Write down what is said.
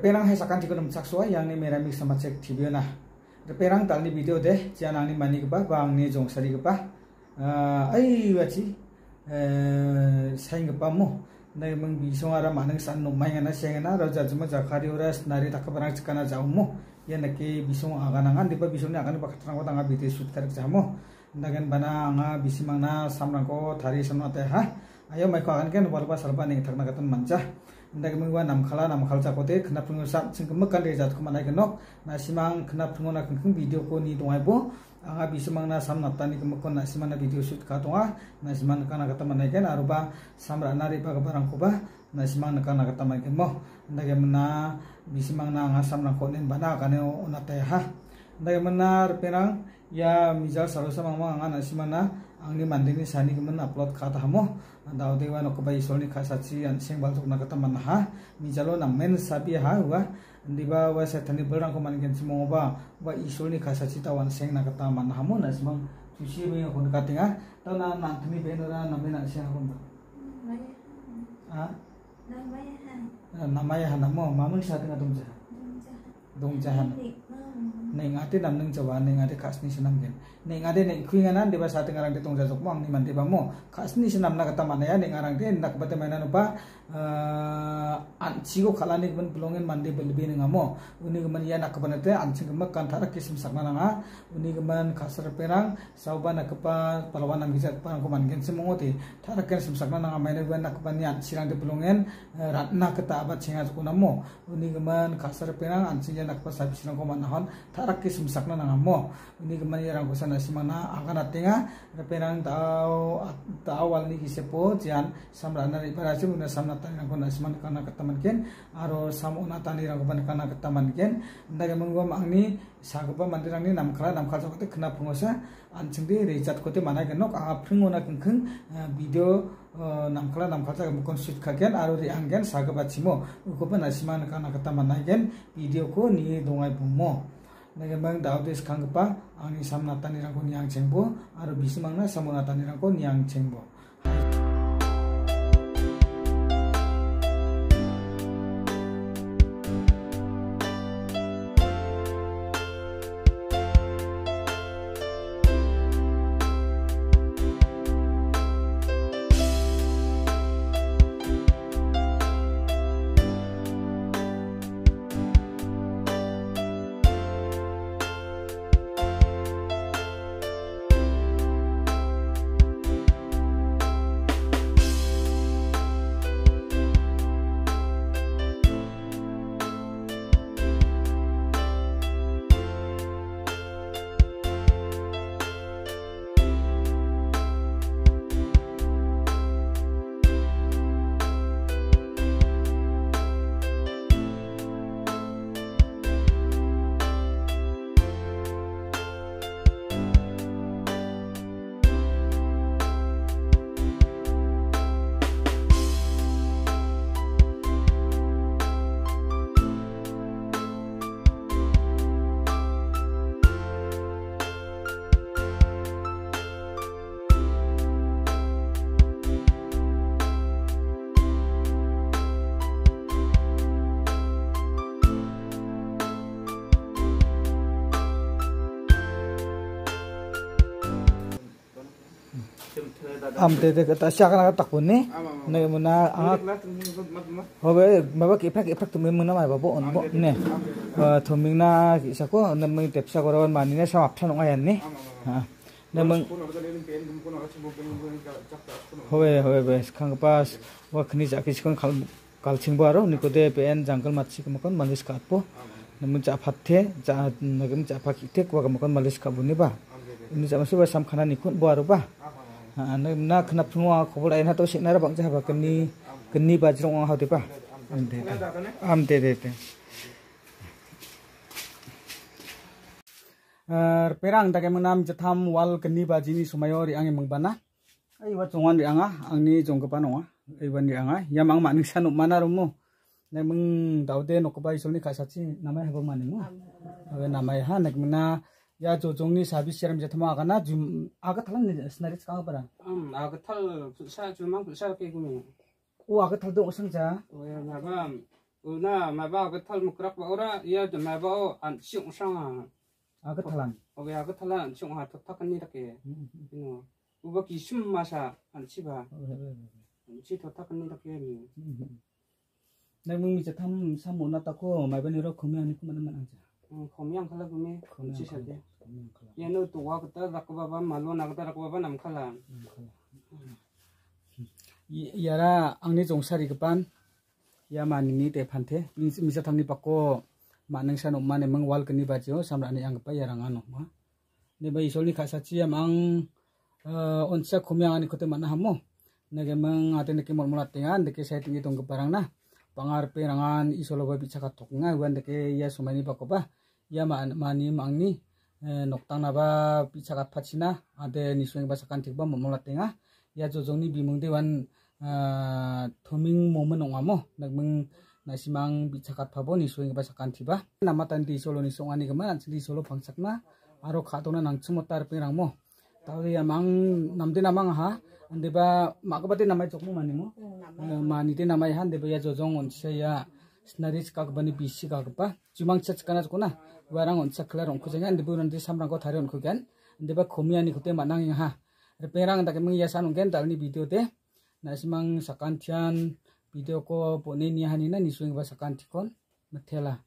Perang hai sakan tikun saksua yang ni meramik sama cek tibio na. Perang tal ni video deh jangan ni mani kepa bang ni jong sari kepa. Ai waci saing kepa mo. Nai meng bisong ara manang san no mai ngana seng na raja cuma jakari oras nari tak kebarang cekana jauh mo. Ya nake bisong agan angan dipa bisong ni agan bakat terang tangga bide sud karik jamo. Nagan bana anga bisimang na samrang ko thari samna teh ha. Ayo mai ko agan ken walba salba ning thakna katan mancah. Ndak mengwa nam khala nam khalcha kote khna phungo sap ching kem kan re jat khma nai nok na simang khna phungo na khung video ko ni dongai bo anga bisimang na sam napta ni kem na simang na video shoot ka tonga na simang kana kata manai ken aruba samra nari ba barang ko ba na simang na kana kata mai kem mo ndak na bisimang na anga sam na ko nen bana ka ne ona ha ndak menar perang ya mijal sarosa mama anga na simang na angni mandini sani kemen upload kata hamo daw dewa no kabai solni khasachi an seng baltuk na kata man ha? Mijalo na men sabi ha? Wa ndiba wa satani berang ko man gen simo ba. Wa isolni khasachi tawan seng na kata man hamo na semang sushi me hon katinga taw na nantni benora na mena seng hon ba ha? Namaya ha namo mamun sa tinga tumja dongjahan neng ate nam neng jawa neng ate kasni senam gen. Neng ade neng kuinganan deba sate ngarang de tongja jok mang ni man deba mo. Kasni senam na kata mana ya neng arang de nak bate mainan upa anci ko khalani ben pelongen mandi belbi neng amo uni geman ya nak keban te anci gemak kan thara kisim sakna nanga. Uni geman kasar perang sauba nak kepa palawan nang gijat parang kuman gen semongo te thara kisim sakna nanga mainan ben nak keban ya anci rang de pelongen ratna kata abat cenga mo. Uni geman kasar perang anci ya nak pas habis nang kuman nahon. Thara kisim sakna nanga mo uni geman ya rang kusan na simana akan perang tau tau wal ni kisepo jan samrana ri parasi muna samna tani rangko na siman kana kataman ken aro samuna tani rangko ban kana kataman ken ndaga menggo mangni sagapa mandirang ni namkala namkala kote kena pengosa ancingdi rejat kote mana ken nok anga pringona kengkeng video namkala namkala mukon shoot kagen aro ri anggen sagapa chimo ukopa na kana nagen video ko ni dongai bumo nagemang daw des kangpa ang isam natan nirang ko niyang chengbo aro bisimang na samunatan nirang ko আমতে তে কথা চা কানা তাক পনি নাই মুনা আ হবে মাবা কি ফাক ইফাক তুমি মুনা মাই বাবু অনব নে তুমি না ইসাকো নে মই টেপসা করব মানি না সব আপটা নগা হ্যাঁ নে মই হবে হবে বেস খাং পাস ওখনি জাকি সিকন খাল কালছিং বো আরো নিকোতে পেন জাঙ্গল মাছি মকন মানিস কাটপো নে মই চা ফাতে যা নগম চা ফাক ইতে কোয়া মকন মালিশ কাবুনি বা ইনি জামাসে বা সামখানা নিকুন বো আরো বা na na kena pungwa khobol aina to sikna bang jaba keni keni bajrong ha te pa am de am de de te ar perang ta kemenam jatham wal keni bajini sumayo ri angi mangbana ai wa chongan ri anga angni jongkapa nonga ai wan ri anga. Yamang ma ning sanu mana rumo nek meng daude nokba isolni kasachi namai habang mani mo namai ha nek mena ya jo jongni sabi siram jathama agana jum aga thalang ni snari ska bara um aga thal sa jumang sa ke gumi o aga thal do osang ja o ya na ba una ma ba ga thal mukrak ba ora ya de ma ba an siung sang a aga thalan obe aga thala an siung ha thak thak ni dake no uba ki sum ma sa an chi ba an chi thak thak ni dake mi na mung mi chatham sam ona ta ko mai bani ro khumya ni kuma man anja khom yang khala gume khumya chi sa de khumya khala ya no tu wa ka rak ba ba ma lo na ka rak ba ba nam khala yara angni jongsari kapan ya mani ni te phanthe mi chatham ni pako manang san mane mang wal kani ba jo samra ni ang pa yarang ano ma ne ba isol ni khasa chi am ang onsa khumya ani khote mana hamo nage mang ate ne ke mol mol atengan de ke sai tingi tong parang na pangar pe rangan isolo ba bicha katok nga wan de ke ya sumani pako ba ya man mani mangni noktang na ba bicha kat phachina ade ni sueng ba sakan tik ba mol mol atenga ya jojong ni bimung de wan thoming moment ongamo nagmung nasimang bichakat phabo ni suing ba sakan thiba namatan ti solo ni songani gama di solo phangsakna aro khatona nangchumo tar pirangmo tawi amang namde namang ha andeba makabate namai chokmo manimo mani te namai han deba ya jojong onse ya snaris kakbani bisi kakba jumang chach kana chkona warang onsa khla rong khujenga andeba rande samrang ko thari on khugen andeba khomiani khote manang ha. Perang tak meng ya sanungen dalni video te nasimang sakantian video ko pone ni hanina ni suing ba sakantikon mathela